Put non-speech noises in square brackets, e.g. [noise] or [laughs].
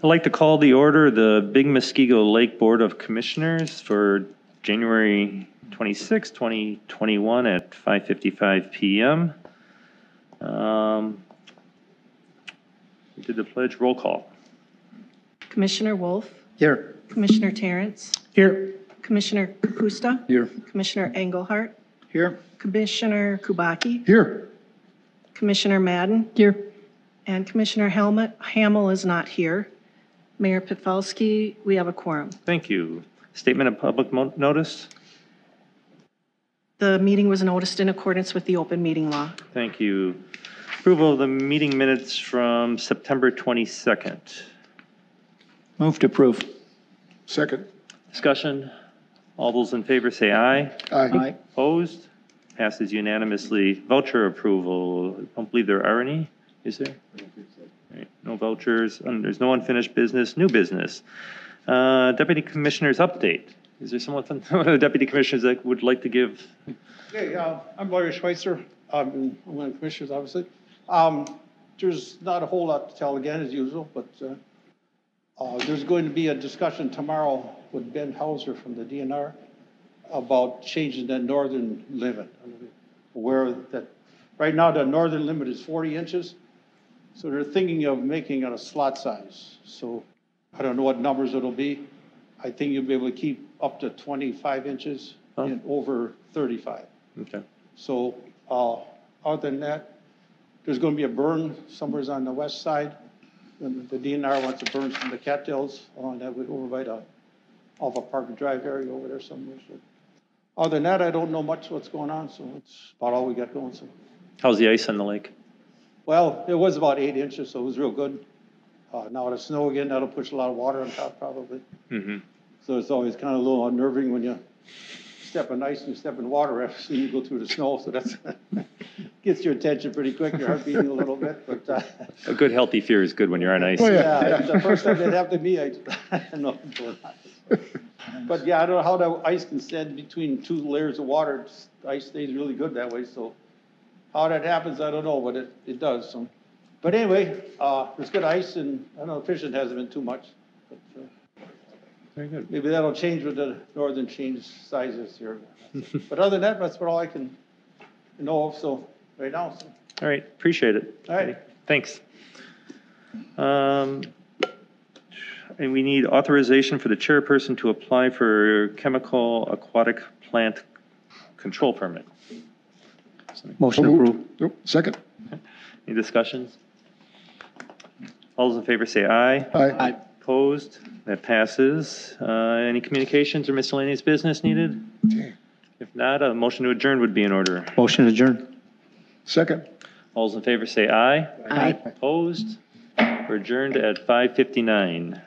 I'd like to call the order the Big Muskego Lake Board of Commissioners for January 26, 2021 at 5:55 PM. Um, We did the pledge roll call. Commissioner Wolf, Here. Commissioner Terrence, Here. Commissioner Kupusta, Here. Commissioner Engelhardt, Here. Commissioner Kubaki, Here. Commissioner Madden. Here. And Commissioner Helmut, Hamel is not here. Mayor Petfalski, we have a quorum. Thank you. Statement of public notice? The meeting was noticed in accordance with the open meeting law. Thank you. Approval of the meeting minutes from September 22nd. Move to approve. Second. Discussion? All those in favor say aye. Aye. Opposed? Passes unanimously. Voucher approval, I don't believe there are any, is there? Right, No vouchers, and there's no unfinished business, new business. Uh, Deputy Commissioners update. Is there someone from the [laughs] Deputy Commissioners that would like to give? Okay, uh, I'm Larry Schweitzer, um, I'm one of the commissioners, obviously. Um, There's not a whole lot to tell again, as usual, but uh, uh, there's going to be a discussion tomorrow with Ben Hauser from the DNR about changing the northern limit. I'm aware that, right now, the northern limit is 40 inches, so they're thinking of making it a slot size. So I don't know what numbers it'll be. I think you'll be able to keep up to 25 inches Oh. and over 35. Okay. So, uh, other than that, there's gonna be a burn somewheres on the west side. And the DNR wants to burn some of the cattails along that way over by the, off of Park Drive area over there somewhere. So, Other than that, I don't know much what's going on, so it's about all we got going, so. How's the ice on the lake? Well, it was about eight inches, so it was real good. Uh, now the snow again, that'll push a lot of water on top probably. Mm-hmm. So it's always kind of a little unnerving when you step in ice and you step in water after you go through the snow, so that's, [laughs] gets your attention pretty quick, your heart beating a little bit, but, uh, A good healthy fear is good when you're on ice. yeah, the first time that happened to me, I, [laughs] I don't know. what's going on. But yeah, I don't know how the ice can stand between two layers of water, ice stays really good that way, so how that happens, I don't know, but it, it does, so. But anyway, uh, there's good ice and, I don't know, fishing hasn't been too much, but, uh, Very good. Maybe that'll change with the northern change sizes here. [laughs] But other than that, that's what all I can know of, so, right now, so. All right, appreciate it. All right. Thanks. Um, And we need authorization for the chairperson to apply for chemical aquatic plant control permit. Motion approved. Second. [laughs] Any discussions? All those in favor say aye. Aye. Opposed? That passes. Uh, Any communications or miscellaneous business needed? If not, a motion to adjourn would be in order. Motion adjourned. Second. All those in favor say aye. Aye. Opposed? We're adjourned at 5:59.